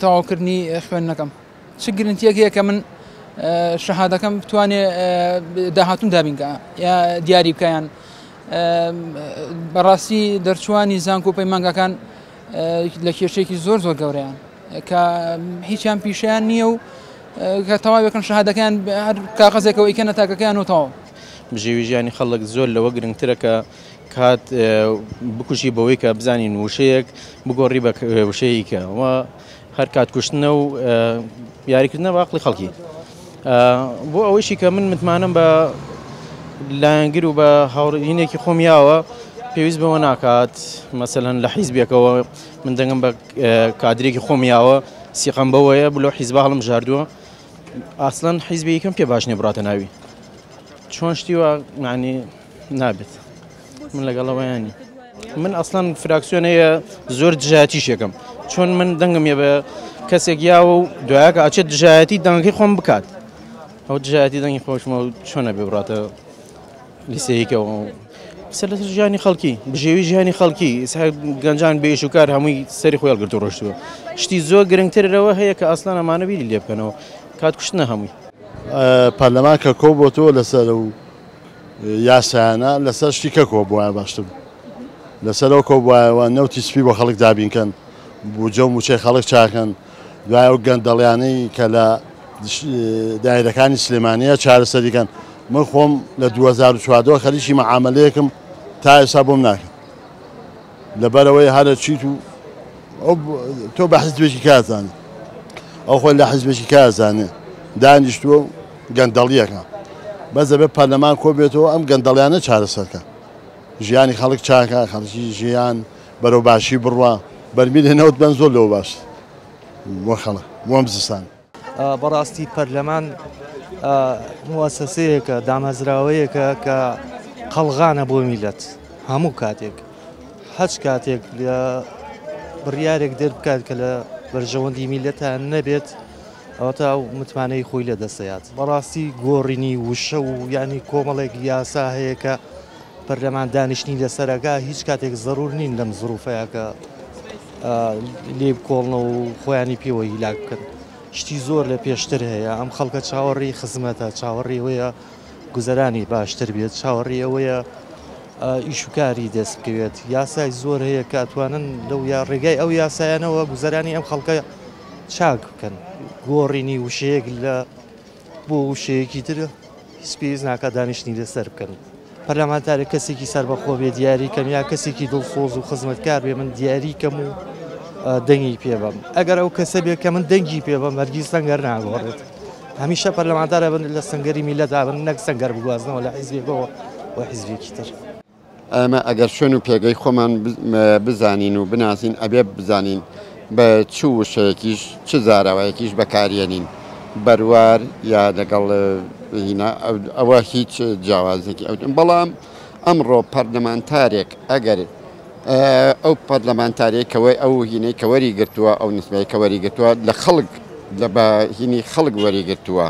تەواوکردنی خوێندنەکەم چ گرنتیەک هەیە کە من شەهادەکەم بتوانێ داهاتون دابینگە یا دیاری بکەیان بەڕاستی دەرچوانی زانکۆ و پەیمانگەکان لە کێشێکی زۆر زۆر گەورەیان کە هیچیان پیشیان نییە و کە تەواوەکەن شەهادەکان هەر کاغەزێکەوە ئیکەنە تاکەکەیان و تەواو بژێوی ژیانی خەڵک زۆر لەوە گرنگترەکە کات بکوژی بەوەی کە بزانین وشەیەک بگۆڕی بە وشەیەکە و هەر کات کوشتنە و یاریکردنە واقلی خەڵکی بۆ ئەوەیشی کە من متمانم بە لایەنگر و بە هاوڕینێکی خۆم یاوە پێویست بەوە ناکات مەسەەن لە حیزبێکەوە من دەنگم بە کادرێکی خۆم یاوە سیقم بەوەیە بلۆ حیزب هەڵم ژاردووە ئاسلەن حیزبیکەم پێ باش نیە بڕاتە ناوی چۆن شتیوە معنی نابێت من لەگەڵەوەیان نیم من ئەسڵەن فراکسیۆنەیە زۆر دژایەتیشێکم چۆن من دەنگم یە بە کەسێک یاوە و دوایەکە ئاچێت دژایەتی دەنگی خۆم بکات ئەو دژایەتی دەنگی خۆشمە و چۆنە بێبڕاتە لیسەیەکەوە قسە لە ژیانی خەڵکی بژێوی ژیانی خەڵکی گەنجان بێش و کار هەمووی سەری خۆیان گرتو ڕۆشتووە شتی زۆر گرنگترەوە هەیە کە ئاسلان ئەمانە بیری لێ بکەنەوە کات کوشتنە هەمووی پەرلەمان کە کۆ بۆتەوە لەسەر و یاسایانە لەسەر شتی کە کۆبوایە باشتر بوو لەسەر ئەو کۆبوایەوە نەوتی سپی بۆ خەڵک دابینکەن بوجە و موچەی خەڵک چاکەن دوای ئەو گەندەڵیانەی کە لە دایرەکانی سلێمانەیە چارەسەریکەن من خۆم لە 2014 خەریکی مەعاملەیەکم تا ئێستا بۆم ناکەن لەبەرئەوەی هەرە چیت و ئەو تۆ بە حیزبێکی کار زانێ ئەو خۆی لە حیزبێکی کار زانێ دانیشتووە و گەندەڵیەکە بەس دەبێت پەرلەمان کۆ بێتەوە ئەم گەندەڵیانە چارەسەرکە ژیانی خەڵک چاکە خەڵکی ژیان بەرەو باشی بڕوا بەرمیلێ نەوت بەن زۆر لەوە باش بۆ خەڵک بۆم زستان بەڕاستی پەرلەمان موسەسەیەکە دامەزراوەیەکە کە قەڵغانە بۆ میلەت هەموو کاتێک هەچ کاتێک لە بڕیارێک دەربکات کە لە بەرژەوەندی میلەتە نەبێت ئەوتا و متمانەی خۆی لە دەسەیات بەڕاستی گۆڕینی وشە و ینی کۆمەڵێک یاسا هەیە کە پەرلەمان دانیشتنی لەسەر ئەکا هیچ کاتێک زەرور نین لەم زروفەیە کە لێ بکۆڵنەوە و خۆیانی پێوە هیلاک بکەن شتی زۆر لە پێشتر هەیە ئەم خەڵکە چاوەڕێی خزمەتە چاوەڕێوەیە گوزەرانی باشتر بێت چاوەڕێ ئەوەیە ئیشوکاری دەست بکەوێت یاسای زۆر هەیە کاتوانن لەو یا ڕێگای ئەو یاسایانەوە گوزەرانی ئەم خەڵکە چاک بکەن گۆڕینی وشەیەک لە بۆ وشەیەکی تر هیچ پێویست ناکات دانیشتنی لەسەر بکەن. پەرلەمانتارێک کەسێکی سەربەخۆ بێ دیاری کەم یا کەسێکی دڵسۆز و خزمەتکار بێ من دیاری کەم و دەنگی پێ بەم. ئەگەر ئەو کەسە بێ کە من دەنگی پێ بەم هەرگیز سەنگەر ناگۆڕێت. هەمیشە پەرلەمانتارە بن لە سەنگەری میلەت دابن نەک سەنگەر بگوازنەوە لە حیزبێکەوە بۆ حیزبێکی تر. ئێمە ئەگەر شوێن و پێگەی خۆمان بزانین و بناسین ئەبێ بزانین بە چ وشەیەکیش چ زاراوەیەکیش بەکارێنین بەروار یا دەگەڵ ئەوە هیچ جیاوازێکی ئەو بەڵام ئەمڕۆ پەرلەمانتارێک ئەگەر ئەو پەرلەمانتارێک کەوەی ئەو هینەی کەوەری گرتووە ئەو نسبەیە کەوەری گرتووە لە خەڵک لە بە هینی خەڵک وەری گرتووە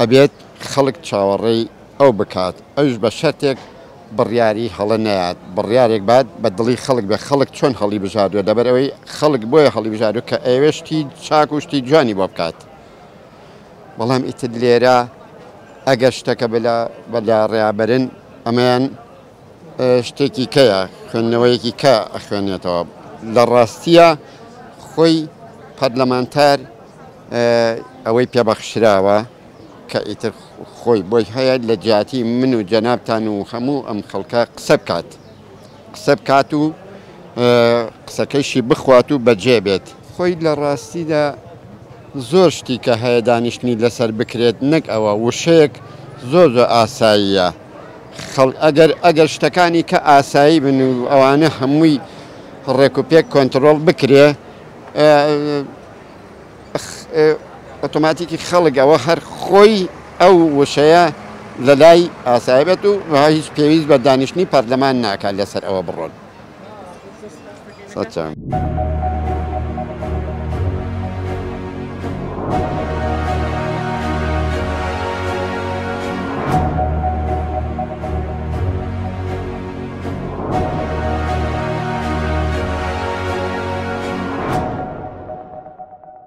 ئەبێت خەڵک چاوەڕێی ئەو بکات ئەویش بە شەرتێک بڕیاری هەڵە نەیات بڕیارێک بات بە دڵی خەڵک بێ خەڵک چۆن هەڵی بژاردوە لەبەر ئەوەی خەڵک بۆیە هەڵی بژاردوە کە ئەیەوێ شتی چاک و شتی جوانی بۆ بکات بەڵام ئیتر لێرە ئەگەر شتەکە بلا بەلا ڕێیا بەرن ئەمەیان شتێکی کەیە خوێندنەوەیەکی کە ئەخوێنێتەوە لە ڕاستیە خۆی پەرلەمانتار ئەوەی پێبەخشراوە کە ئیتر خۆی بۆی هەیە لە جیاتی من و جەنابتان و هەموو ئەم خەڵکە قسە بکات قسە بکات و قسەکەیشی بخوات و بەجێ بێت. خۆی لە ڕاستیدا زۆر شتی کە هەیە دانیشتنی لەسەر بکرێت نەک ئەوە وشەیەک زۆر زۆر ئاساییە خەڵک ئەگەر ئەگەر شتەکانی کە ئاسایی بن و ئەوانە هەمووی ڕێک و پێک کۆنترۆڵ بکرێ ئۆتۆماتیکی خەڵک ئەوە هەر خۆی ئەو وشەیە لە لای ئاسای بێت و وە هیچ پێویست بە دانیشتنی پەرلەمان ناکات لەسەر ئەوە بڕۆن.